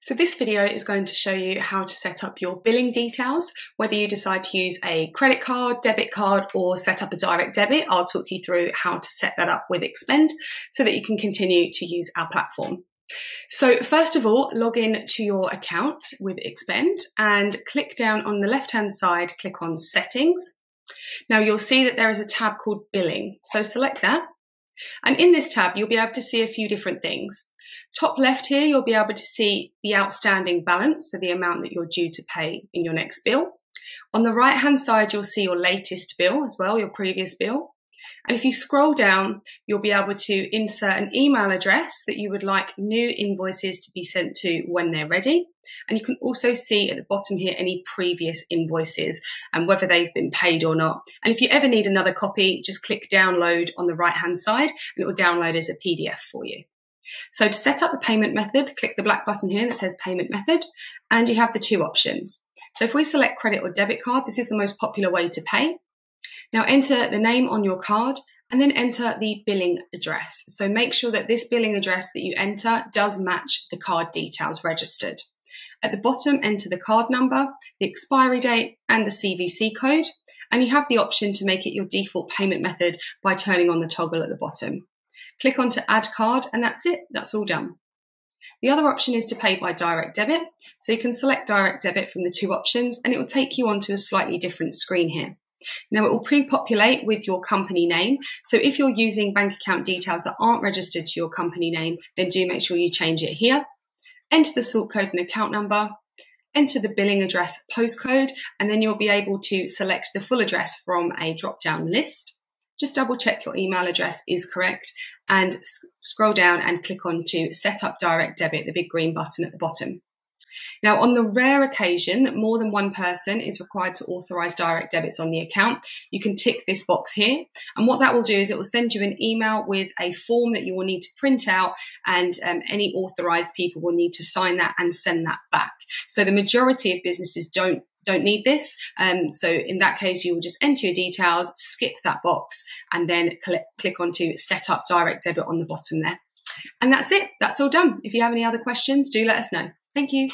So this video is going to show you how to set up your billing details, whether you decide to use a credit card, debit card, or set up a direct debit. I'll talk you through how to set that up with Expend so that you can continue to use our platform. So first of all, log in to your account with Expend and click down on the left-hand side, click on settings. Now you'll see that there is a tab called billing. So select that. And in this tab, you'll be able to see a few different things. Top left here, you'll be able to see the outstanding balance, so the amount that you're due to pay in your next bill. On the right hand side, you'll see your latest bill as well, your previous bill. And if you scroll down, you'll be able to insert an email address that you would like new invoices to be sent to when they're ready. And you can also see at the bottom here any previous invoices and whether they've been paid or not. And if you ever need another copy, just click download on the right hand side and it will download as a PDF for you. So to set up the payment method, click the black button here that says payment method, and you have the two options. So if we select credit or debit card, this is the most popular way to pay. Now enter the name on your card and then enter the billing address. So make sure that this billing address that you enter does match the card details registered. At the bottom, enter the card number, the expiry date, and the CVC code, and you have the option to make it your default payment method by turning on the toggle at the bottom. Click on to add card and that's it, that's all done. The other option is to pay by direct debit. So you can select direct debit from the two options and it will take you onto a slightly different screen here. Now it will pre-populate with your company name. So if you're using bank account details that aren't registered to your company name, then do make sure you change it here. Enter the sort code and account number, enter the billing address postcode, and then you'll be able to select the full address from a drop-down list just double check your email address is correct and scroll down and click on to set up direct debit, the big green button at the bottom. Now, on the rare occasion that more than one person is required to authorize direct debits on the account, you can tick this box here. And what that will do is it will send you an email with a form that you will need to print out, and um, any authorized people will need to sign that and send that back. So the majority of businesses don't don't need this. Um, so in that case, you will just enter your details, skip that box, and then click, click on to set up direct debit on the bottom there. And that's it. That's all done. If you have any other questions, do let us know. Thank you.